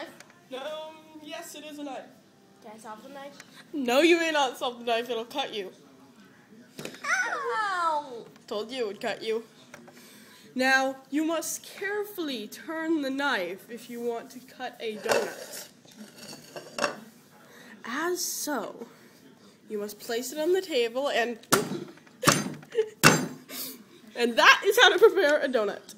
knife? No, yes, it is a knife. Can I solve the knife? No, you may not solve the knife. It'll cut you. Ow! Told you it would cut you. Now, you must carefully turn the knife if you want to cut a donut. As so, you must place it on the table and... and that is how to prepare a donut.